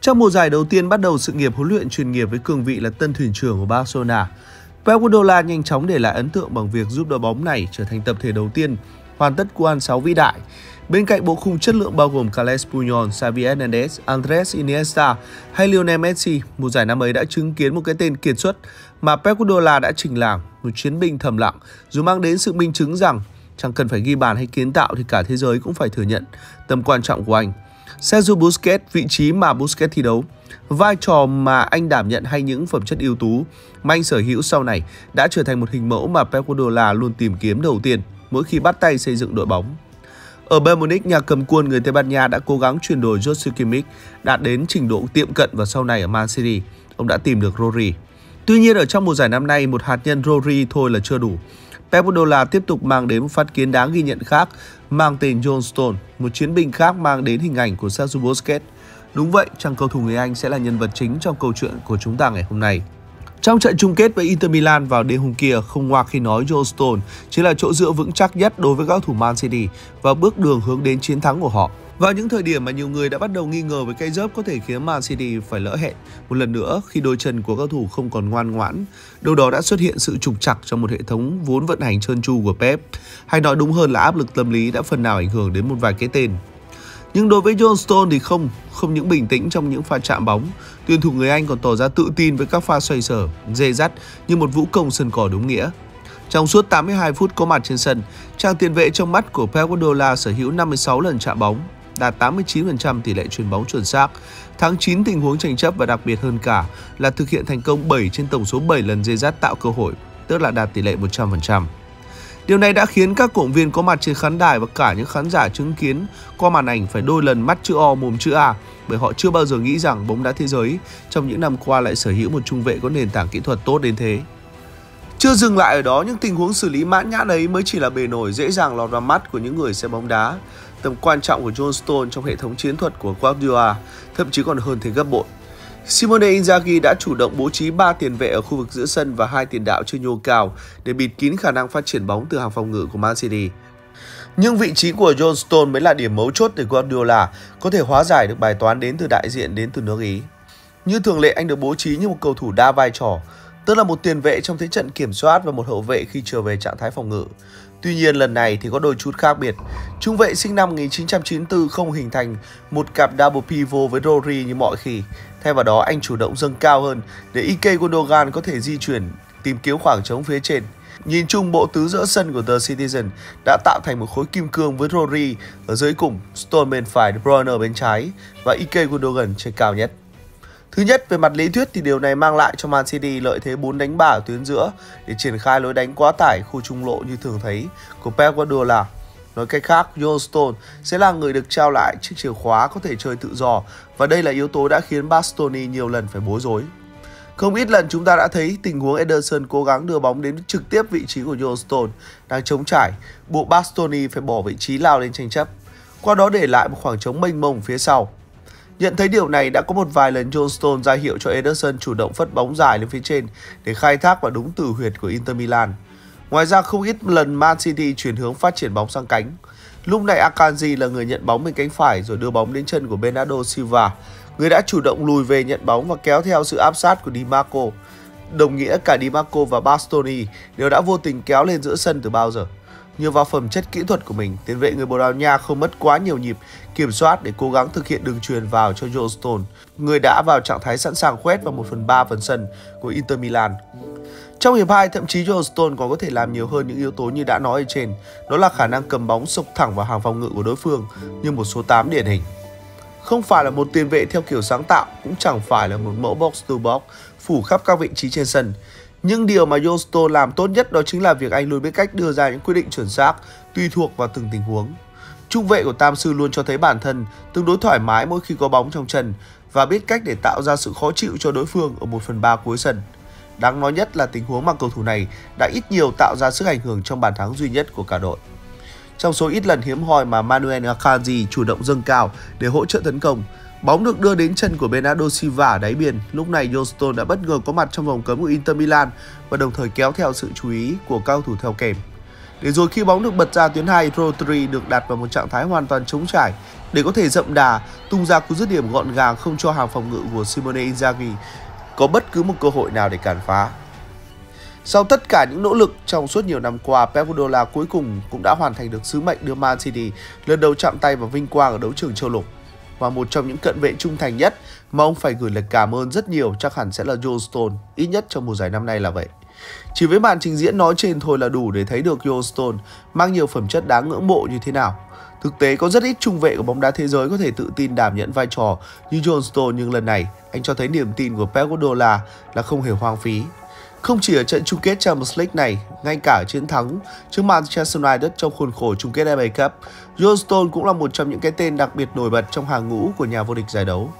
Trong mùa giải đầu tiên bắt đầu sự nghiệp huấn luyện chuyên nghiệp với cương vị là tân thuyền trưởng của Barcelona, Pep Guardiola nhanh chóng để lại ấn tượng bằng việc giúp đội bóng này trở thành tập thể đầu tiên hoàn tất cú ăn 6 vĩ đại. Bên cạnh bộ khung chất lượng bao gồm Carles Puyol, Xavi Hernandez, Andres Iniesta hay Lionel Messi, mùa giải năm ấy đã chứng kiến một cái tên kiệt xuất mà Pep Guardiola đã trình làng, một chiến binh thầm lặng, dù mang đến sự minh chứng rằng chẳng cần phải ghi bàn hay kiến tạo thì cả thế giới cũng phải thừa nhận tầm quan trọng của anh. Sergio Busquets, vị trí mà Busquets thi đấu, vai trò mà anh đảm nhận hay những phẩm chất ưu tú mà anh sở hữu sau này đã trở thành một hình mẫu mà Pep Guardiola luôn tìm kiếm đầu tiên mỗi khi bắt tay xây dựng đội bóng. Ở Bayern Munich, nhà cầm quân người Tây Ban Nha đã cố gắng chuyển đổi Joshua Kimmich đạt đến trình độ tiệm cận và sau này ở Man City, ông đã tìm được Rodri. Tuy nhiên ở trong mùa giải năm nay, một hạt nhân Rodri thôi là chưa đủ. Pep Guardiola tiếp tục mang đến một phát kiến đáng ghi nhận khác, mang tên John Stone, một chiến binh khác mang đến hình ảnh của Sergio Busquets. Đúng vậy, chàng cầu thủ người Anh sẽ là nhân vật chính trong câu chuyện của chúng ta ngày hôm nay. Trong trận chung kết với Inter Milan vào đêm hôm kia, không ngoa khi nói John Stone chính là chỗ dựa vững chắc nhất đối với các thủ Man City và bước đường hướng đến chiến thắng của họ. Vào những thời điểm mà nhiều người đã bắt đầu nghi ngờ với cây dớp có thể khiến Man City phải lỡ hẹn một lần nữa khi đôi chân của cầu thủ không còn ngoan ngoãn, đâu đó đã xuất hiện sự trục trặc trong một hệ thống vốn vận hành trơn tru của Pep, hay nói đúng hơn là áp lực tâm lý đã phần nào ảnh hưởng đến một vài cái tên. Nhưng đối với John Stone thì không, không những bình tĩnh trong những pha chạm bóng, tuyển thủ người Anh còn tỏ ra tự tin với các pha xoay sở, dê dắt như một vũ công sân cỏ đúng nghĩa. Trong suốt 82 phút có mặt trên sân, trang tiền vệ trong mắt của Pep Guardiola sở hữu 56 lần chạm bóng, đạt 89% tỷ lệ truyền bóng chuẩn xác, Tháng 9 tình huống tranh chấp và đặc biệt hơn cả là thực hiện thành công 7 trên tổng số 7 lần dây dắt tạo cơ hội, tức là đạt tỷ lệ 100%. Điều này đã khiến các cổ động viên có mặt trên khán đài và cả những khán giả chứng kiến qua màn ảnh phải đôi lần mắt chữ O mồm chữ A bởi họ chưa bao giờ nghĩ rằng bóng đá thế giới trong những năm qua lại sở hữu một trung vệ có nền tảng kỹ thuật tốt đến thế. Chưa dừng lại ở đó, những tình huống xử lý mãn nhãn ấy mới chỉ là bề nổi dễ dàng lọt vào mắt của những người xem bóng đá. Tầm quan trọng của John Stone trong hệ thống chiến thuật của Guardiola thậm chí còn hơn thế gấp bội. Simone Inzaghi đã chủ động bố trí 3 tiền vệ ở khu vực giữa sân và hai tiền đạo chơi nhô cao để bịt kín khả năng phát triển bóng từ hàng phòng ngự của Man City. Nhưng vị trí của John Stone mới là điểm mấu chốt để Guardiola có thể hóa giải được bài toán đến từ đại diện đến từ nước Ý. Như thường lệ anh được bố trí như một cầu thủ đa vai trò, tức là một tiền vệ trong thế trận kiểm soát và một hậu vệ khi trở về trạng thái phòng ngự. Tuy nhiên lần này thì có đôi chút khác biệt. Trung vệ sinh năm 1994 không hình thành một cặp double pivot với Rory như mọi khi. Thay vào đó anh chủ động dâng cao hơn để Ike Gundogan có thể di chuyển tìm kiếm khoảng trống phía trên. Nhìn chung bộ tứ giữa sân của The Citizen đã tạo thành một khối kim cương với Rory ở dưới cùng, Stone bên phải, De Bruyne bên trái và Ike Gundogan trên cao nhất. Thứ nhất, về mặt lý thuyết thì điều này mang lại cho Man City lợi thế 4 đánh 3 ở tuyến giữa để triển khai lối đánh quá tải khu trung lộ như thường thấy của Pep Guardiola. Nói cách khác, John Stone sẽ là người được trao lại chiếc chìa khóa có thể chơi tự do và đây là yếu tố đã khiến Bastoni nhiều lần phải bối rối. Không ít lần chúng ta đã thấy tình huống Ederson cố gắng đưa bóng đến trực tiếp vị trí của John Stone đang chống trải, buộc Bastoni phải bỏ vị trí lao lên tranh chấp, qua đó để lại một khoảng trống mênh mông phía sau. Nhận thấy điều này đã có một vài lần John Stone ra hiệu cho Ederson chủ động phất bóng dài lên phía trên để khai thác vào đúng tử huyệt của Inter Milan. Ngoài ra không ít lần Man City chuyển hướng phát triển bóng sang cánh. Lúc này Akanji là người nhận bóng bên cánh phải rồi đưa bóng đến chân của Bernardo Silva, người đã chủ động lùi về nhận bóng và kéo theo sự áp sát của Di Marco. Đồng nghĩa cả Di Marco và Bastoni đều đã vô tình kéo lên giữa sân từ bao giờ. Nhờ vào phẩm chất kỹ thuật của mình, tiền vệ người Bồ Đào Nha không mất quá nhiều nhịp kiểm soát để cố gắng thực hiện đường truyền vào cho Joe Stone, người đã vào trạng thái sẵn sàng khoét vào 1 phần 3 phần sân của Inter Milan. Trong hiệp 2, thậm chí Joe Stone còn có thể làm nhiều hơn những yếu tố như đã nói ở trên, đó là khả năng cầm bóng sộc thẳng vào hàng phòng ngự của đối phương như một số 8 điển hình. Không phải là một tiền vệ theo kiểu sáng tạo, cũng chẳng phải là một mẫu box to box phủ khắp các vị trí trên sân, nhưng điều mà Yosto làm tốt nhất đó chính là việc anh luôn biết cách đưa ra những quyết định chuẩn xác tùy thuộc vào từng tình huống. Trung vệ của Tam Sư luôn cho thấy bản thân tương đối thoải mái mỗi khi có bóng trong chân và biết cách để tạo ra sự khó chịu cho đối phương ở 1 phần 3 cuối sân. Đáng nói nhất là tình huống mà cầu thủ này đã ít nhiều tạo ra sức ảnh hưởng trong bàn thắng duy nhất của cả đội. Trong số ít lần hiếm hoi mà Manuel Akanji chủ động dâng cao để hỗ trợ tấn công, Bóng được đưa đến chân của Bernardo Silva ở đáy biên. Lúc này Johnston đã bất ngờ có mặt trong vòng cấm của Inter Milan và đồng thời kéo theo sự chú ý của cao thủ theo kèm. Để rồi khi bóng được bật ra tuyến 2, Rodri được đặt vào một trạng thái hoàn toàn trống trải để có thể dậm đà, tung ra cú dứt điểm gọn gàng không cho hàng phòng ngự của Simone Inzaghi có bất cứ một cơ hội nào để cản phá. Sau tất cả những nỗ lực trong suốt nhiều năm qua, Pep Guardiola cuối cùng cũng đã hoàn thành được sứ mệnh đưa Man City lần đầu chạm tay vào vinh quang ở đấu trường châu lục. Và một trong những cận vệ trung thành nhất mà ông phải gửi lời cảm ơn rất nhiều chắc hẳn sẽ là John Stone, ít nhất trong mùa giải năm nay là vậy. Chỉ với màn trình diễn nói trên thôi là đủ để thấy được John Stone mang nhiều phẩm chất đáng ngưỡng mộ như thế nào. Thực tế có rất ít trung vệ của bóng đá thế giới có thể tự tin đảm nhận vai trò như John Stone nhưng lần này anh cho thấy niềm tin của Pep Guardiola là không hề hoang phí. Không chỉ ở trận chung kết Champions League này, ngay cả chiến thắng trước Manchester United trong khuôn khổ chung kết FA Cup, John Stone cũng là một trong những cái tên đặc biệt nổi bật trong hàng ngũ của nhà vô địch giải đấu.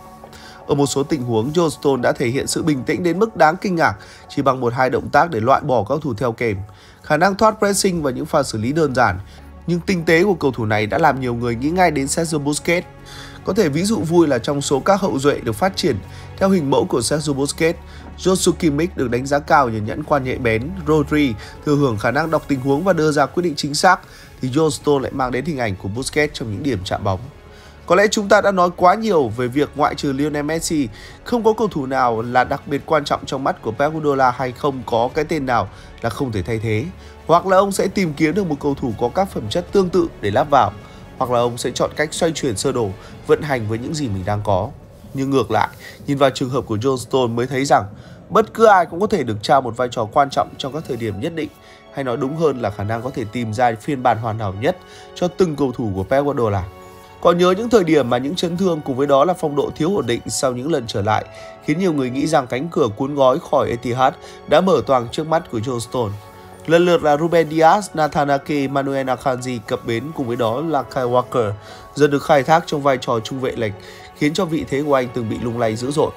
Ở một số tình huống, John Stone đã thể hiện sự bình tĩnh đến mức đáng kinh ngạc chỉ bằng một hai động tác để loại bỏ các thủ theo kèm. Khả năng thoát pressing và những pha xử lý đơn giản nhưng tinh tế của cầu thủ này đã làm nhiều người nghĩ ngay đến Sergio Busquets. Có thể ví dụ vui là trong số các hậu duệ được phát triển theo hình mẫu của Sergio Busquets, Joshua Kimmich được đánh giá cao nhờ nhẫn quan nhạy bén, Rodri thừa hưởng khả năng đọc tình huống và đưa ra quyết định chính xác, thì John lại mang đến hình ảnh của Busquets trong những điểm chạm bóng. Có lẽ chúng ta đã nói quá nhiều về việc ngoại trừ Lionel Messi, không có cầu thủ nào là đặc biệt quan trọng trong mắt của Pep Guardiola hay không có cái tên nào là không thể thay thế. Hoặc là ông sẽ tìm kiếm được một cầu thủ có các phẩm chất tương tự để lắp vào, hoặc là ông sẽ chọn cách xoay chuyển sơ đồ, vận hành với những gì mình đang có. Nhưng ngược lại, nhìn vào trường hợp của John Stone mới thấy rằng bất cứ ai cũng có thể được trao một vai trò quan trọng trong các thời điểm nhất định hay nói đúng hơn là khả năng có thể tìm ra phiên bản hoàn hảo nhất cho từng cầu thủ của Pep Guardiola. Còn nhớ những thời điểm mà những chấn thương cùng với đó là phong độ thiếu ổn định sau những lần trở lại khiến nhiều người nghĩ rằng cánh cửa cuốn gói khỏi Etihad đã mở toang trước mắt của John Stone. Lần lượt là Ruben Diaz, Nathan Ake, Manuel Akanji cập bến cùng với đó là Kyle Walker dần được khai thác trong vai trò trung vệ lệch khiến cho vị thế của anh từng bị lung lay dữ dội.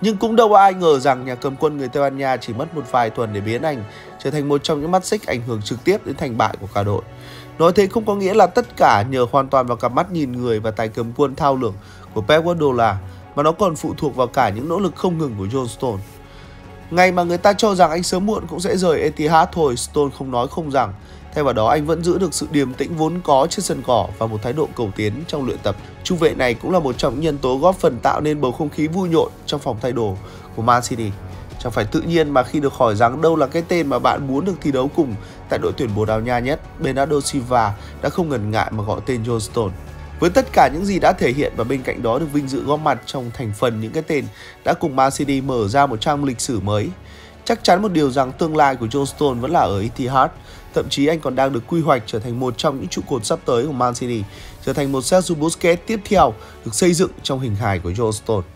Nhưng cũng đâu ai ngờ rằng nhà cầm quân người Tây Ban Nha chỉ mất một vài tuần để biến anh trở thành một trong những mắt xích ảnh hưởng trực tiếp đến thành bại của cả đội. Nói thế không có nghĩa là tất cả nhờ hoàn toàn vào cặp mắt nhìn người và tài cầm quân thao lược của Pep Guardiola, mà nó còn phụ thuộc vào cả những nỗ lực không ngừng của John Stone. Ngày mà người ta cho rằng anh sớm muộn cũng sẽ rời Etihad thôi, Stone không nói không rằng. Thay vào đó anh vẫn giữ được sự điềm tĩnh vốn có trên sân cỏ và một thái độ cầu tiến trong luyện tập. Trung vệ này cũng là một trong những nhân tố góp phần tạo nên bầu không khí vui nhộn trong phòng thay đồ của Man City. Chẳng phải tự nhiên mà khi được hỏi rằng đâu là cái tên mà bạn muốn được thi đấu cùng tại đội tuyển Bồ Đào Nha nhất, Bernardo Silva đã không ngần ngại mà gọi tên John Stone. Với tất cả những gì đã thể hiện và bên cạnh đó được vinh dự góp mặt trong thành phần những cái tên đã cùng Man City mở ra một trang lịch sử mới. Chắc chắn một điều rằng tương lai của John Stone vẫn là ở Etihad, thậm chí anh còn đang được quy hoạch trở thành một trong những trụ cột sắp tới của Man City, trở thành một Sergio Busquets tiếp theo được xây dựng trong hình hài của John Stone.